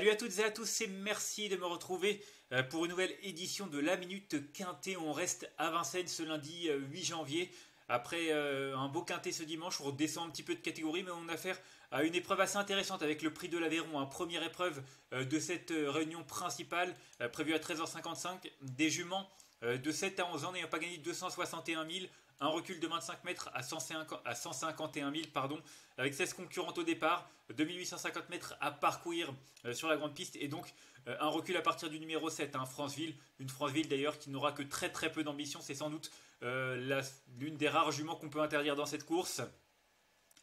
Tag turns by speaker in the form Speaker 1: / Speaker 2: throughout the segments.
Speaker 1: Salut à toutes et à tous et merci de me retrouver euh, pour une nouvelle édition de la Minute Quintet. On reste à Vincennes ce lundi 8 euh, janvier. Après euh, un beau quintet ce dimanche, on redescend un petit peu de catégorie, mais on a affaire à une épreuve assez intéressante avec le prix de l'Aveyron, hein. première épreuve de cette réunion principale prévue à 13h55. Des juments de 7 à 11 ans n'ayant pas gagné 261 000, un recul de 25 mètres à, 151 000, pardon, avec 16 concurrentes au départ, 2850 mètres à parcourir euh, sur la grande piste, et donc euh, un recul à partir du numéro 7, hein, Franceville, une Franceville d'ailleurs qui n'aura que très très peu d'ambition, c'est sans doute euh, l'une des rares juments qu'on peut interdire dans cette course.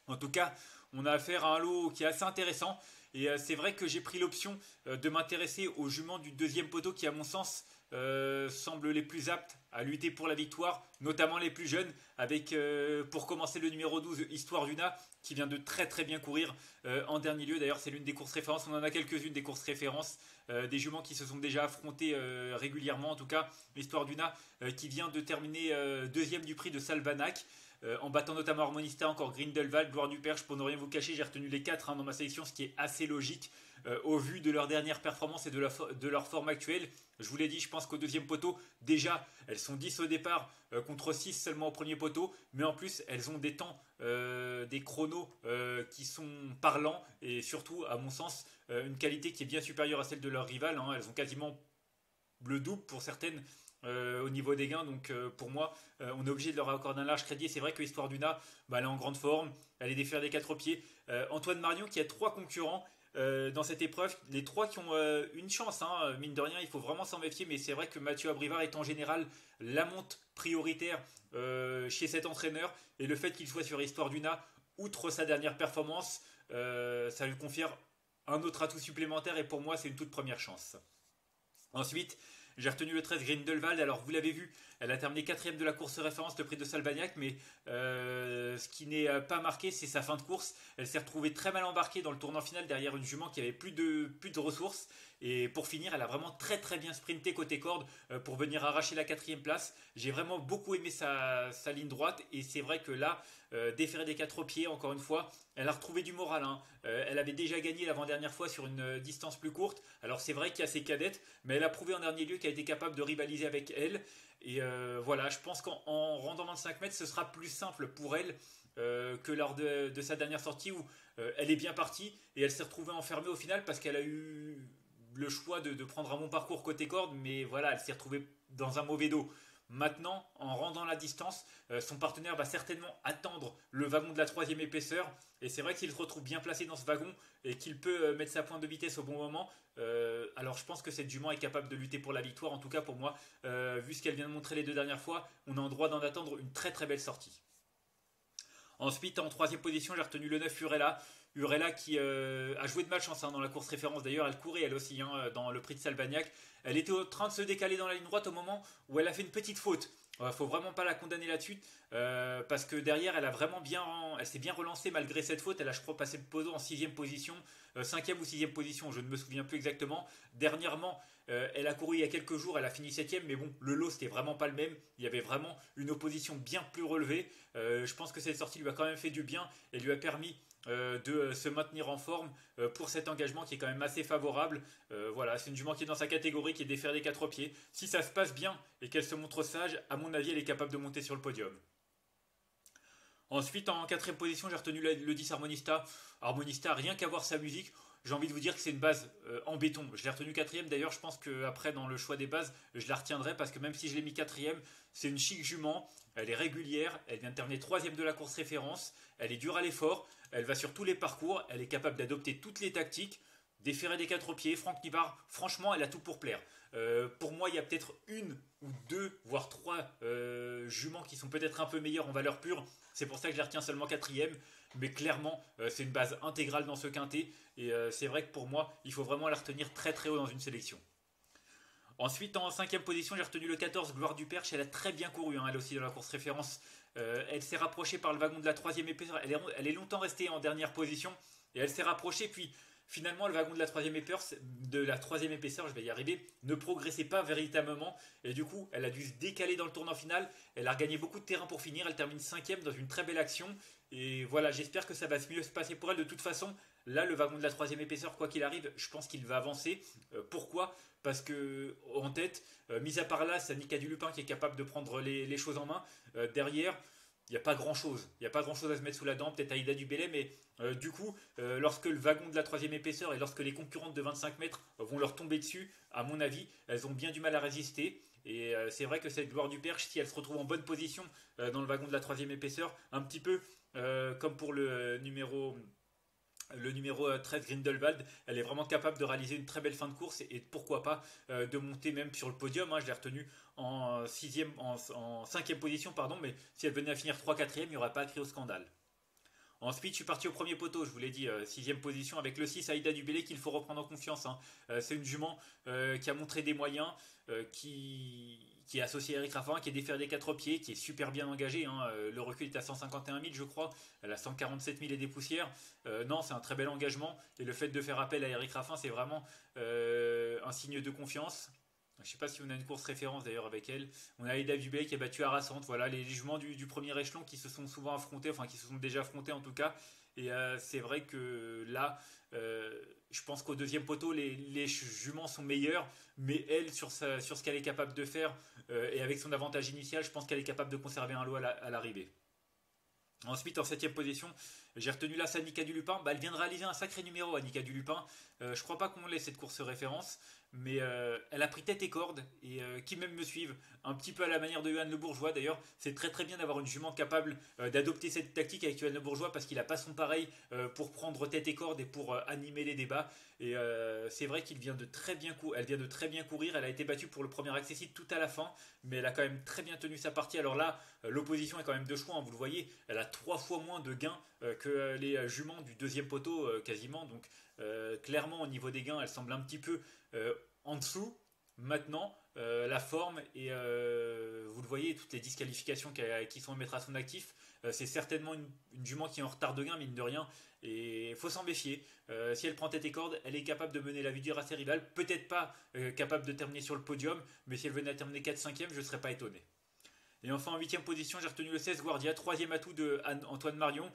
Speaker 1: En tout cas, on a affaire à un lot qui est assez intéressant. Et c'est vrai que j'ai pris l'option de m'intéresser aux juments du deuxième poteau qui, à mon sens, euh, semblent les plus aptes à lutter pour la victoire, notamment les plus jeunes, avec euh, pour commencer le numéro 12, Histoire d'Una, qui vient de très très bien courir euh, en dernier lieu. D'ailleurs, c'est l'une des courses références. On en a quelques-unes des courses références, des juments qui se sont déjà affrontés régulièrement. En tout cas, Histoire d'Una, qui vient de terminer deuxième du prix de Salvanac. En battant notamment Harmonista, encore Grindelwald, Gloire du Perche, pour ne rien vous cacher, j'ai retenu les quatre hein, dans ma sélection, ce qui est assez logique au vu de leur dernière performance et de, leur forme actuelle. Je vous l'ai dit, je pense qu'au deuxième poteau, déjà, elles sont 10 au départ euh, contre 6 seulement au premier poteau, mais en plus, elles ont des temps, euh, des chronos euh, qui sont parlants et surtout, à mon sens, une qualité qui est bien supérieure à celle de leurs rivales. Hein. Elles ont quasiment le double pour certaines. Au niveau des gains. Donc pour moi, on est obligé de leur accorder un large crédit. C'est vrai que l'histoire d'Una, bah, elle est en grande forme. Elle est défaire des quatre pieds. Antoine Marion qui a trois concurrents euh, dans cette épreuve. Les trois qui ont euh, une chance, hein, mine de rien, il faut vraiment s'en méfier, mais c'est vrai que Mathieu Abrivard est en général la monte prioritaire euh, chez cet entraîneur, et le fait qu'il soit sur Histoire d'Una, outre sa dernière performance, ça lui confère un autre atout supplémentaire, et pour moi, c'est une toute première chance. Ensuite, j'ai retenu le 13 Grindelwald. Alors, vous l'avez vu, elle a terminé quatrième de la course référence, le prix de Salvagnac. Mais euh, ce qui n'est euh, pas marqué, c'est sa fin de course. Elle s'est retrouvée très mal embarquée dans le tournant final derrière une jument qui avait plus de, plus de ressources. Et pour finir, elle a vraiment très très bien sprinté côté corde euh, pour venir arracher la quatrième place. J'ai vraiment beaucoup aimé sa, ligne droite. Et c'est vrai que là, déféré des quatre pieds, encore une fois, elle a retrouvé du moral. Hein. elle avait déjà gagné l'avant-dernière fois sur une distance plus courte. Alors c'est vrai qu'il y a ses cadettes, mais elle a prouvé en dernier lieu qu'elle été capable de rivaliser avec elle. Et euh, voilà, je pense qu'en rendant 25 mètres, ce sera plus simple pour elle euh, que lors de, sa dernière sortie où euh, elle est bien partie et elle s'est retrouvée enfermée au final parce qu'elle a eu le choix de, de, prendre un bon parcours côté corde, mais voilà, elle s'est retrouvée dans un mauvais dos. Maintenant, en rendant la distance, euh, son partenaire va certainement attendre le wagon de la troisième épaisseur. Et c'est vrai qu'il se retrouve bien placé dans ce wagon et qu'il peut euh, mettre sa pointe de vitesse au bon moment. Euh, alors je pense que cette jument est capable de lutter pour la victoire. En tout cas pour moi, vu ce qu'elle vient de montrer les deux dernières fois, on est en droit d'en attendre une très très belle sortie. Ensuite, en troisième position, j'ai retenu le 9 Urella. Urella qui a joué de malchance hein, dans la course référence. D'ailleurs, elle courait elle aussi hein, dans le prix de Salvagnac. Elle était en train de se décaler dans la ligne droite au moment où elle a fait une petite faute. Il faut vraiment pas la condamner là-dessus euh, parce que derrière elle a vraiment bien, elle s'est bien relancée malgré cette faute. Elle a je crois passé le poteau en sixième position, euh, cinquième ou sixième position, je ne me souviens plus exactement. Dernièrement, euh, elle a couru il y a quelques jours, elle a fini septième, mais bon, le lot c'était vraiment pas le même. Il y avait vraiment une opposition bien plus relevée. je pense que cette sortie lui a quand même fait du bien et lui a permis euh, de euh, se maintenir en forme euh, pour cet engagement qui est quand même assez favorable. voilà, c'est une jument qui est dans sa catégorie, qui est défaire des quatre pieds. Si ça se passe bien et qu'elle se montre sage, à mon avis, elle est capable de monter sur le podium. Ensuite, en quatrième position, j'ai retenu le 10 Harmonista. Harmonista, rien qu'à voir sa musique, j'ai envie de vous dire que c'est une base en béton. Je l'ai retenu quatrième. D'ailleurs, je pense qu'après, dans le choix des bases, je la retiendrai parce que même si je l'ai mis quatrième, c'est une chic jument. Elle est régulière. Elle vient de terminer troisième de la course référence. Elle est dure à l'effort. Elle va sur tous les parcours, elle est capable d'adopter toutes les tactiques, déférer des quatre pieds. Franck Nibard, franchement, elle a tout pour plaire. Euh, pour moi, il y a peut-être une ou deux, voire trois euh, juments qui sont peut-être un peu meilleurs en valeur pure. C'est pour ça que je les retiens seulement quatrième. Mais clairement, euh, c'est une base intégrale dans ce quintet. Et c'est vrai que pour moi, il faut vraiment la retenir très très haut dans une sélection. Ensuite, en cinquième position, j'ai retenu le 14, Gloire du Perche. Elle a très bien couru, hein, elle aussi, dans la course référence. Elle s'est rapprochée par le wagon de la troisième épaisseur. Elle est longtemps restée en dernière position. Et elle s'est rapprochée, puis finalement le wagon de la troisième épaisseur, de la troisième épaisseur, je vais y arriver, ne progressait pas véritablement et du coup elle a dû se décaler dans le tournant final. Elle a regagné beaucoup de terrain pour finir. Elle termine cinquième dans une très belle action et voilà, j'espère que ça va mieux se passer pour elle. De toute façon, là le wagon de la troisième épaisseur, quoi qu'il arrive, je pense qu'il va avancer. Euh, pourquoi? Parce que en tête, euh, mis à part là, c'est Nika Dulupin qui est capable de prendre les, choses en main. Euh, derrière il n'y a pas grand chose. Il n'y a pas grand chose à se mettre sous la dent, peut-être Aïda Dubélé, mais euh, du coup, euh, lorsque le wagon de la troisième épaisseur et lorsque les concurrentes de 25 mètres vont leur tomber dessus, à mon avis, elles ont bien du mal à résister. Et euh, c'est vrai que cette gloire du Perche, si elle se retrouve en bonne position dans le wagon de la troisième épaisseur, un petit peu comme pour le numéro le numéro 13 Grindelwald, elle est vraiment capable de réaliser une très belle fin de course et, pourquoi pas de monter même sur le podium. Hein. je l'ai retenue en, sixième, en, cinquième position, pardon, mais si elle venait à finir 3 4 il n'y aurait pas à crier au scandale. Ensuite, je suis parti au premier poteau, je vous l'ai dit, euh, sixième position, avec le 6 Aïda Dubélé qu'il faut reprendre en confiance. Hein. Euh, c'est une jument euh, qui a montré des moyens, qui, qui est associée à Eric Raffin, qui est déféré des quatre pieds, qui est super bien engagée. Hein. le recul est à 151 000, je crois. Elle a 147 000 et des poussières. non, c'est un très bel engagement. Et le fait de faire appel à Eric Raffin, c'est vraiment un signe de confiance. Je ne sais pas si on a une course référence d'ailleurs avec elle. On a Aida Dubé qui a battu Arassante. Voilà, les jugements du, premier échelon qui se sont souvent affrontés, enfin qui se sont déjà affrontés en tout cas. Et euh, c'est vrai que là, euh, je pense qu'au deuxième poteau, les, juments sont meilleurs, mais elle, sur, ce qu'elle est capable de faire, euh, et avec son avantage initial, je pense qu'elle est capable de conserver un lot à l'arrivée. Ensuite, en septième position, j'ai retenu là Annika Dulupin. Bah, elle vient de réaliser un sacré numéro, Annika Dulupin. Euh, je crois pas qu'on laisse cette course référence, mais euh, elle a pris tête et corde. Et euh, qui même me suivent, un petit peu à la manière de Johan Le Bourgeois d'ailleurs, c'est très très bien d'avoir une jument capable d'adopter cette tactique avec Johan Le Bourgeois parce qu'il a pas son pareil pour prendre tête et corde et pour animer les débats. Et c'est vrai qu'il vient de très bien elle vient de très bien courir. Elle a été battue pour le premier accessible tout à la fin, mais elle a quand même très bien tenu sa partie. Alors là, l'opposition est quand même de choix, hein, vous le voyez. Elle a trois fois moins de gains que les juments du deuxième poteau quasiment. Donc euh, clairement, au niveau des gains, elle semble un petit peu euh, en dessous. Maintenant, euh, la forme et vous le voyez, toutes les disqualifications qui sont mettre à son actif, c'est certainement une, jument qui est en retard de gain, mine de rien. Et faut s'en méfier. si elle prend tête et corde, elle est capable de mener la vie à ses rivales. Peut-être pas capable de terminer sur le podium, mais si elle venait à terminer 4-5e, je ne serais pas étonné. Et enfin, en 8 position, j'ai retenu le 16 Guardia, troisième atout de Antoine Marion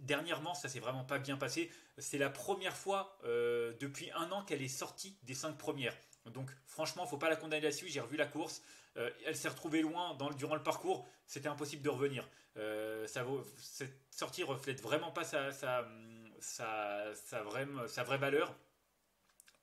Speaker 1: dernièrement, ça s'est vraiment pas bien passé. C'est la première fois euh, depuis un an qu'elle est sortie des cinq premières. Donc franchement, faut pas la condamner là-dessus. J'ai revu la course. Euh, elle s'est retrouvée loin durant le parcours. C'était impossible de revenir. Euh, ça vaut, cette sortie reflète vraiment pas sa, sa, sa, vraie, sa vraie valeur.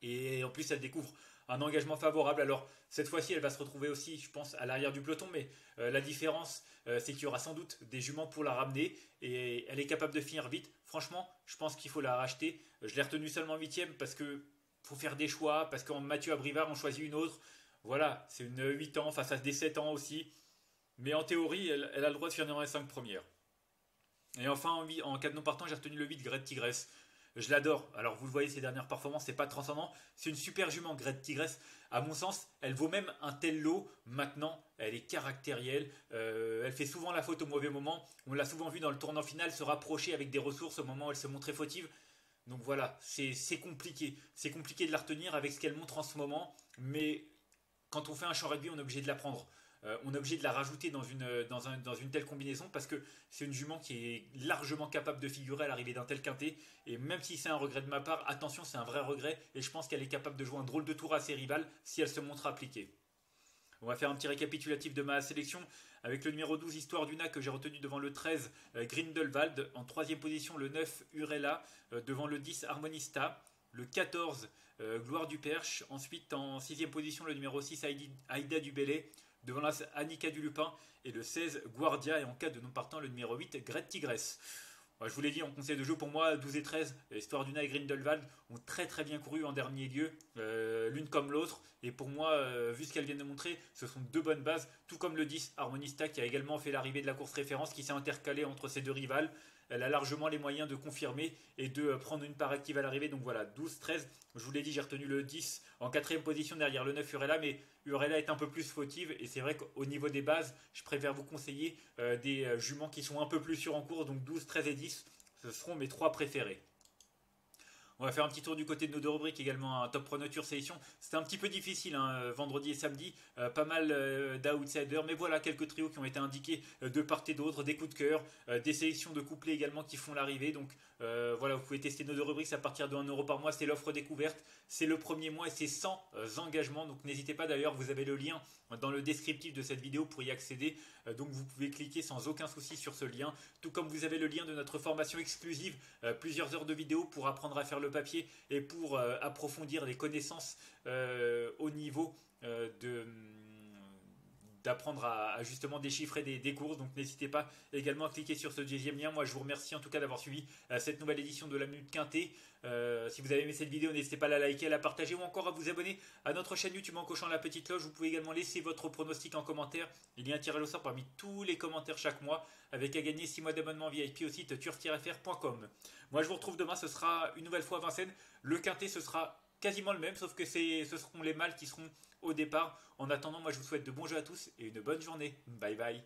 Speaker 1: Et en plus, elle découvre un engagement favorable. Alors cette fois-ci, elle va se retrouver aussi, je pense, à l'arrière du peloton, mais euh, la différence, euh, c'est qu'il y aura sans doute des juments pour la ramener et elle est capable de finir vite. Franchement, je pense qu'il faut la racheter. Je l'ai retenue seulement huitième parce que faut faire des choix, parce qu'en Mathieu Abrivard, on choisit une autre. Voilà, c'est une 8 ans face à des 7 ans aussi. Mais en théorie, elle, a le droit de finir dans les 5 premières. Et enfin, en, en 4 non partant, j'ai retenu le 8, Grette Tigresse. Je l'adore. Alors vous le voyez, ses dernières performances, c'est pas transcendant. C'est une super jument, Grette Tigresse. À mon sens, elle vaut même un tel lot. Maintenant, elle est caractérielle. Euh, elle fait souvent la faute au mauvais moment. On l'a souvent vu dans le tournant final se rapprocher avec des ressources au moment où elle se montrait fautive. Donc voilà, c'est compliqué. C'est compliqué de la retenir avec ce qu'elle montre en ce moment. Mais quand on fait un champ rugby, on est obligé de la prendre. Euh, on est obligé de la rajouter dans une, dans, une telle combinaison parce que c'est une jument qui est largement capable de figurer à l'arrivée d'un tel quintet. Et même si c'est un regret de ma part, attention, c'est un vrai regret. Et je pense qu'elle est capable de jouer un drôle de tour à ses rivales si elle se montre appliquée. On va faire un petit récapitulatif de ma sélection avec le numéro 12 Histoire d'Una que j'ai retenu devant le 13 euh, Grindelwald, en troisième position le 9 Urella, euh, devant le 10 Harmonista, le 14 Gloire du Perche, ensuite en sixième position le numéro 6 Aïda Dubélé, Devant la Annika Dulupin et le 16 Guardia. Et en cas de non partant, le numéro 8 Gret Tigresse. je vous l'ai dit en conseil de jeu, pour moi, 12 et 13, l'histoire d'Una et Grindelwald ont très très bien couru en dernier lieu, euh, l'une comme l'autre. Et pour moi, euh, vu ce qu'elles viennent de montrer, ce sont deux bonnes bases, tout comme le 10 Harmonista qui a également fait l'arrivée de la course référence, qui s'est intercalé entre ces deux rivales. Elle a largement les moyens de confirmer et de euh, prendre une part active à l'arrivée. Donc voilà, 12-13. Je vous l'ai dit, j'ai retenu le 10 en quatrième position derrière le 9 Urella, mais Urella est un peu plus fautive. Et c'est vrai qu'au niveau des bases, je préfère vous conseiller euh, des euh, juments qui sont un peu plus sûrs en course. Donc 12, 13 et 10, ce seront mes trois préférés. On va faire un petit tour du côté de nos deux rubriques également, un top pronoture sélection. C'était un petit peu difficile hein, vendredi et samedi, pas mal d'outsiders, mais voilà quelques trios qui ont été indiqués de part et d'autre, des coups de cœur, des sélections de couplets également qui font l'arrivée. Donc voilà, vous pouvez tester nos deux rubriques à partir de 1 euro par mois, c'est l'offre découverte, c'est le premier mois et c'est sans engagement. Donc n'hésitez pas d'ailleurs, vous avez le lien dans le descriptif de cette vidéo pour y accéder. donc vous pouvez cliquer sans aucun souci sur ce lien, tout comme vous avez le lien de notre formation exclusive, plusieurs heures de vidéo pour apprendre à faire le papier et pour euh, approfondir les connaissances euh, au niveau euh, de d'apprendre à, justement déchiffrer des, courses. Donc n'hésitez pas également à cliquer sur ce deuxième lien. Moi je vous remercie en tout cas d'avoir suivi cette nouvelle édition de la Minute Quintée. si vous avez aimé cette vidéo, n'hésitez pas à la liker, à la partager ou encore à vous abonner à notre chaîne YouTube en cochant la petite cloche. Vous pouvez également laisser votre pronostic en commentaire. Il y a un tirage au sort parmi tous les commentaires chaque mois avec à gagner 6 mois d'abonnement VIP au site turf-fr.com. Moi je vous retrouve demain, ce sera une nouvelle fois à Vincennes. Le quintet ce sera quasiment le même, sauf que ce seront les mâles qui seront au départ. En attendant, moi je vous souhaite de bons jeux à tous et une bonne journée. Bye bye.